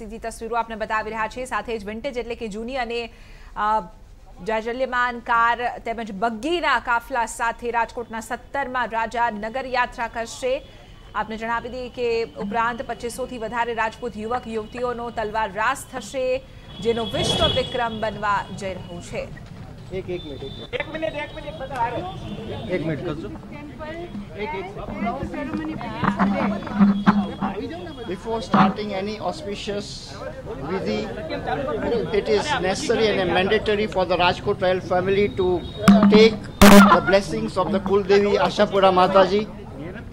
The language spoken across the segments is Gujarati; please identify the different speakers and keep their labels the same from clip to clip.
Speaker 1: સીધી તસવીરો આપણે બતાવી રહ્યા છીએ. સાથે જ વિન્ટેજ એટલે કે જૂની અને જાજલ્યમાન કાર તેમજ બગ્ગીના કાફલા સાથે રાજકોટના સત્તરમાં રાજા નગર યાત્રા કરશે. આપને જણાવી દઈએ કે ઉપરાંત પચીસોથી વધારે રાજપૂત યુવક યુવતીઓનો તલવાર રાસ થશે, જેનો વિશ્વ વિક્રમ બનવા જઈ રહ્યું છે.
Speaker 2: एक एक मिनट एक मिनट एक मिनट बता रहे एक मिनट कर दो एक एक
Speaker 3: Before starting any auspicious vidhi, it is necessary and mandatory for the Rajkot royal family to take the blessings of the Kuldevi Ashapura Mataji.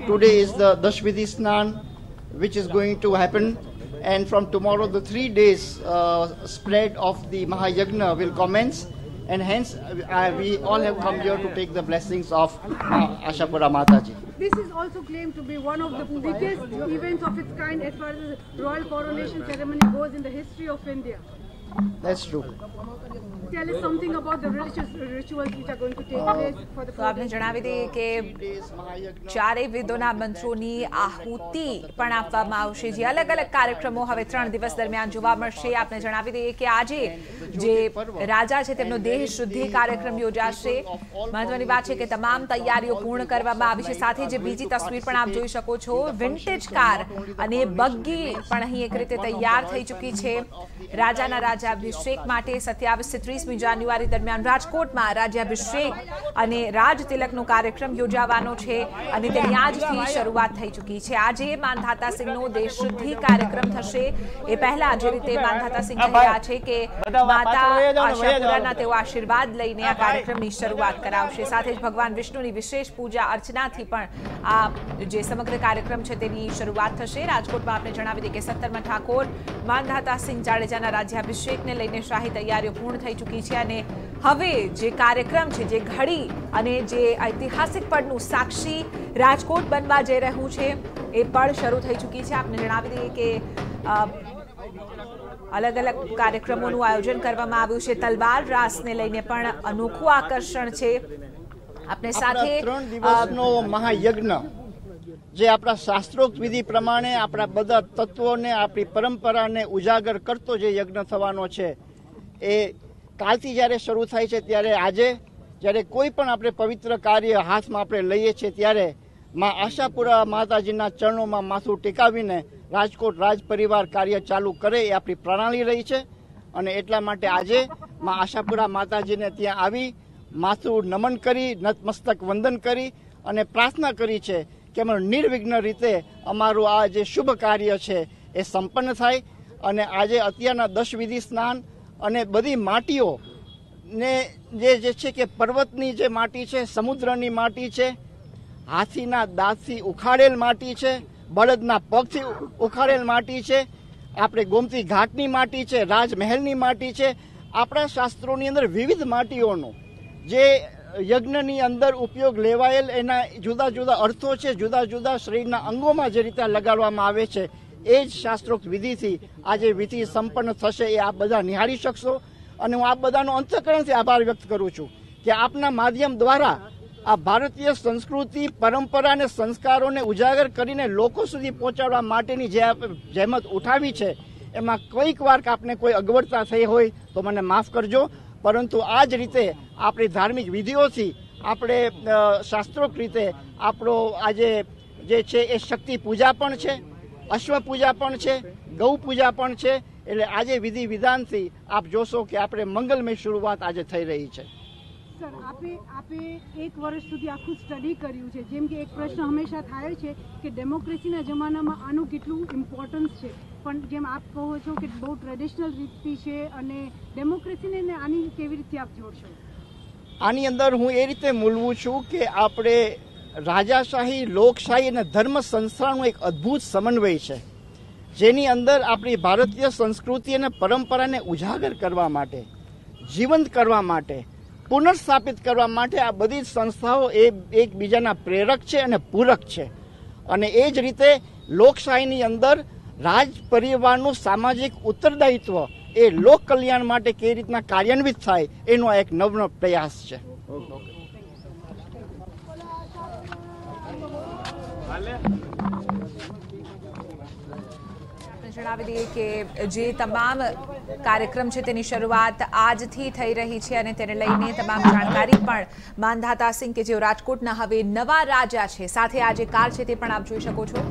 Speaker 3: Today is the Dashvidhi Snan, which is going to happen and from tomorrow the three days uh, spread of the Mahayagna will commence and hence uh, we all have come here to take the blessings of uh, Ashapura Mataji.
Speaker 4: This is also claimed to be one of the biggest events of its kind as far as the royal coronation ceremony goes in the history of India.
Speaker 3: That's true.
Speaker 4: Tell us something about the religious rituals which are going to take place for the
Speaker 1: તો આપને જણાવી દઈએ કે
Speaker 3: Days Mahayagna.
Speaker 1: ચારેય વેદોના મંત્રોની આહુતિ પણ આપવામાં આવશે જે અલગ અલગ કાર્યક્રમો હવે ત્રણ દિવસ દરમિયાન જોવા મળશે આપને જણાવી દઈએ કે આજે જે રાજા છે તેમનો દેહ શુદ્ધિ કાર્યક્રમ યોજાશે. મહત્વની વાત છે કે તમામ તૈયારીઓ પૂર્ણ કરવામાં આવી છે. સાથે જે બીજી તસવીર પણ આપ જોઈ શકો છો. વિન્ટેજ કાર અને બગ્ગી પણ અહીં એક રીતે તૈયાર થઈ ચૂકી છે. રાજાના રાજ્યાભિષેક માટે સત્યાવીસ ત્રીસમી જાન્યુઆરી દરમિયાન રાજકોટમાં રાજ્યાભિષેક અને રાજ તિલકનો કાર્યક્રમ યોજાવાનો છે અને તેની આજથી શરૂઆત થઈ ચૂકી છે. આજે માનધાતા સિંહનો દેશ શુદ્ધિ કાર્યક્રમ થશે. એ પહેલા જે રીતે માનધાતા સિંહ કહી છે કે માતા આશાપુરાના તેઓ આશીર્વાદ લઈને આ કાર્યક્રમની શરૂઆત કરાવશે. સાથે જ ભગવાન વિષ્ણુની વિશેષ પૂજા અર્ચનાથી પણ આ જે સમગ્ર કાર્યક્રમ છે તેની શરૂઆત થશે. રાજકોટમાં આપણે જણાવી દઈએ કે સત્તરમાં ઠાકોર માનધાતા સિંહ જાડેજાના રાજ્યાભિષેકને લઈને શાહી તૈયારીઓ પૂર્ણ થઈ ચૂકી છે અને હવે જે કાર્યક્રમ છે જે ઘડી અને જે ઐતિહાસિક પળનું સાક્ષી રાજકોટ બનવા જઈ રહ્યું છે એ પળ શરૂ થઈ ચૂકી છે. આપને જણાવી દઈએ કે અલગ અલગ કાર્યક્રમોનું આયોજન કરવામાં આવ્યું છે. તલવાર રાસને લઈને પણ અનોખું આકર્ષણ છે. આપણે સાથે
Speaker 3: ત્રણ દિવસનો મહાયજ્ઞ જે આપણા શાસ્ત્રોક્ત વિધિ પ્રમાણે આપણા બધા તત્વોને આપણી પરંપરાને ઉજાગર કરતો જે યજ્ઞ થવાનો છે એ કાલથી જ્યારે શરૂ થાય છે ત્યારે આજે જ્યારે કોઈ પણ આપણે પવિત્ર કાર્ય હાથમાં આપણે લઈએ છીએ ત્યારે માં આશાપુરા માતાજીના ચરણોમાં માથું ટેકાવીને રાજકોટ રાજ પરિવાર કાર્ય ચાલુ કરે એ આપણી પ્રણાલી રહી છે. અને એટલા માટે આજે માં આશાપુરા માતાજીને ત્યાં આવી માથું નમન કરી, નતમસ્તક વંદન કરી અને પ્રાર્થના કરી છે કે અમે નિર્વિઘ્ન રીતે અમારું આ જે શુભ કાર્ય છે એ સંપન્ન થાય અને આજે અત્યારના દશ વિધિ સ્નાન અને બધી માટીઓ ને જે છે કે પર્વતની જે માટી છે, સમુદ્રની માટી છે હાથીના દાંતથી ઉખાડેલ માટી છે, બળદના પગથી ઉખાડેલ માટી છે, આપણે ગોમતી ઘાટની માટી છે, રાજમહેલની માટી છે. આપણા શાસ્ત્રોની અંદર વિવિધ માટીઓનો જે યજ્ઞની અંદર ઉપયોગ લેવાયેલ એના જુદા જુદા અર્થો છે, જુદા જુદા શરીરના અંગોમાં જે રીતે લગાડવામાં આવે છે, એ જ શાસ્ત્રોક્ત વિધિથી આજે વિધિ સંપન્ન થશે એ આપ બધા નિહાળી શકશો. અને હું આપ બધાનો અંતકરણથી આભાર વ્યક્ત કરું છું કે આપના માધ્યમ દ્વારા આ ભારતીય સંસ્કૃતિ, પરંપરા અને સંસ્કારોને ઉજાગર કરીને લોકો સુધી પહોંચાડવા માટેની જે જહેમત ઉઠાવી છે, એમાં કોઈક વાર આપને કોઈ અગવડતા થઈ હોય તો મને માફ કરજો. પરંતુ આ જ રીતે આપણી ધાર્મિક વિધિઓથી આપણે શાસ્ત્રોક રીતે આપણો આજે જે છે એ શક્તિ પૂજા પણ છે, અશ્વ પૂજા પણ છે, ગૌ પૂજા પણ છે. એટલે આજે વિધિ વિધાનથી આપ જોશો કે આપણે મંગલમય શરૂઆત આજે થઈ રહી છે.
Speaker 4: સર, આપે આપે એક વર્ષ સુધી આખું સ્ટડી કર્યું છે. જેમ કે એક પ્રશ્ન હંમેશા થાય છે કે ડેમોક્રેસીના જમાનામાં આનું કેટલું ઇમ્પોર્ટન્સ છે. પણ જેમ આપ કહો છો કે બહુ ટ્રેડિશનલ રીતથી છે અને ડેમોક્રેસીને આની કેવી રીતે આપ જોડશો?
Speaker 3: આની અંદર હું એ રીતે મૂલવું છું કે આપણે રાજાશાહી, લોકશાહી અને ધર્મ સંસ્થાનું એક અદ્ભુત સમન્વય છે. જેની અંદર આપણી ભારતીય સંસ્કૃતિ અને પરંપરાને ઉજાગર કરવા માટે, જીવંત કરવા માટે પુનર્સ્થાપિત કરવા માટે આ બધી સંસ્થાઓ એ એકબીજાના પ્રેરક છે અને પૂરક છે. અને એ જ રીતે લોકશાહીની અંદર રાજ પરિવારનું સામાજિક ઉત્તરદાયિત્વ એ લોક કલ્યાણ માટે કેવી રીતના કાર્યાન્વિત થાય એનો આ એક નવનો પ્રયાસ છે.
Speaker 1: આપણે જણાવી દઈએ કે જે તમામ કાર્યક્રમ છે તેની શરૂઆત આજથી થઈ રહી છે અને તેને લઈને તમામ જાણકારી પણ માનધાતા સિંહ કે જેઓ રાજકોટના હવે નવા રાજા છે સાથે આ જે કાર છે તે પણ આપ જોઈ શકો છો.